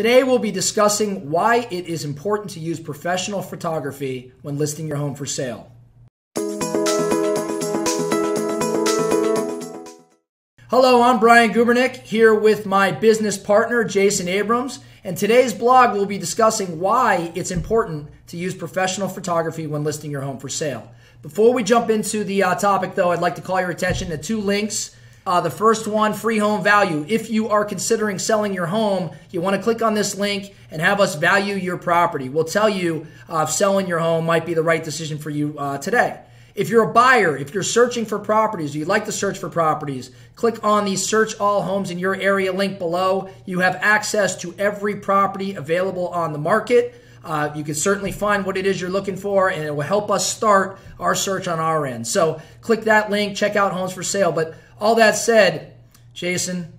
Today, we'll be discussing why it is important to use professional photography when listing your home for sale. Hello, I'm Brian Gubernick here with my business partner, Jason Abrams, and today's blog will be discussing why it's important to use professional photography when listing your home for sale. Before we jump into the uh, topic, though, I'd like to call your attention to two links uh, the first one, free home value. If you are considering selling your home, you want to click on this link and have us value your property. We'll tell you uh, if selling your home might be the right decision for you uh, today. If you're a buyer, if you're searching for properties, you'd like to search for properties, click on the search all homes in your area link below. You have access to every property available on the market. Uh, you can certainly find what it is you're looking for, and it will help us start our search on our end. So click that link, check out homes for sale. But all that said, Jason,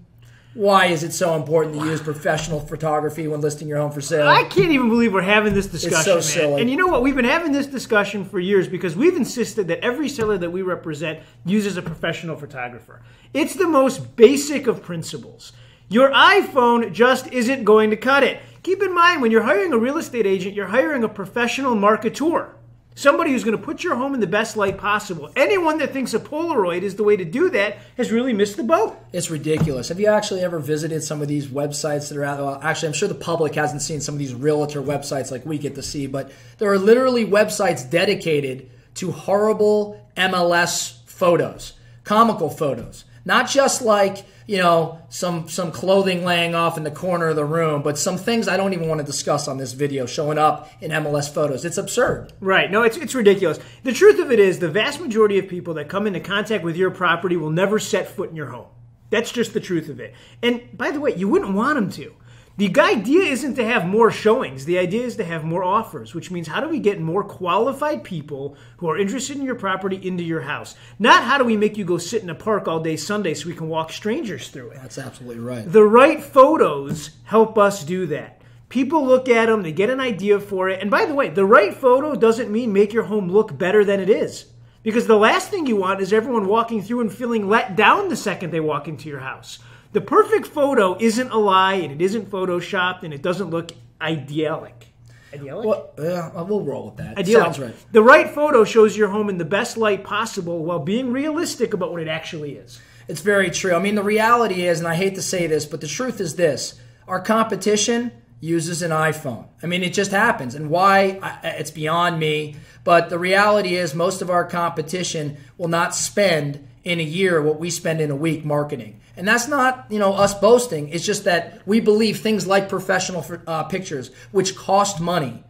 why is it so important to use professional photography when listing your home for sale? I can't even believe we're having this discussion, It's so man. silly. And you know what? We've been having this discussion for years because we've insisted that every seller that we represent uses a professional photographer. It's the most basic of principles. Your iPhone just isn't going to cut it. Keep in mind, when you're hiring a real estate agent, you're hiring a professional marketer. Somebody who's going to put your home in the best light possible. Anyone that thinks a Polaroid is the way to do that has really missed the boat. It's ridiculous. Have you actually ever visited some of these websites that are out? Well, actually, I'm sure the public hasn't seen some of these realtor websites like we get to see, but there are literally websites dedicated to horrible MLS photos, comical photos. Not just like, you know, some some clothing laying off in the corner of the room, but some things I don't even want to discuss on this video showing up in MLS photos. It's absurd. Right. No, it's, it's ridiculous. The truth of it is, the vast majority of people that come into contact with your property will never set foot in your home. That's just the truth of it. And by the way, you wouldn't want them to. The idea isn't to have more showings. The idea is to have more offers, which means how do we get more qualified people who are interested in your property into your house? Not how do we make you go sit in a park all day Sunday so we can walk strangers through it. That's absolutely right. The right photos help us do that. People look at them, they get an idea for it. And by the way, the right photo doesn't mean make your home look better than it is. Because the last thing you want is everyone walking through and feeling let down the second they walk into your house. The perfect photo isn't a lie and it isn't photoshopped and it doesn't look idyllic. Idyllic? Well, yeah, we'll roll with that. Idyllic. Sounds right. The right photo shows your home in the best light possible while being realistic about what it actually is. It's very true. I mean, the reality is, and I hate to say this, but the truth is this our competition uses an iPhone. I mean, it just happens. And why? I, it's beyond me. But the reality is, most of our competition will not spend in a year what we spend in a week marketing. And that's not, you know, us boasting. It's just that we believe things like professional uh, pictures, which cost money,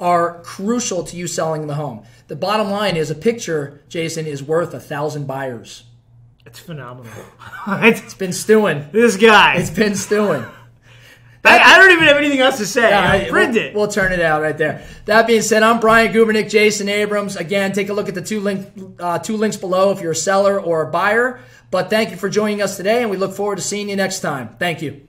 are crucial to you selling the home. The bottom line is a picture, Jason, is worth a thousand buyers. It's phenomenal. it's been stewing. This guy. It's been stewing. I, I, don't even have anything else to say. Yeah, print we'll, it. We'll turn it out right there. That being said, I'm Brian Gubernick, Jason Abrams. Again, take a look at the two link, uh, two links below if you're a seller or a buyer. But thank you for joining us today, and we look forward to seeing you next time. Thank you.